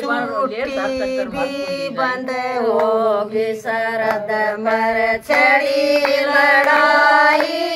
छुट्टी भी बंद होगी शरद मर छड़ी लड़ाई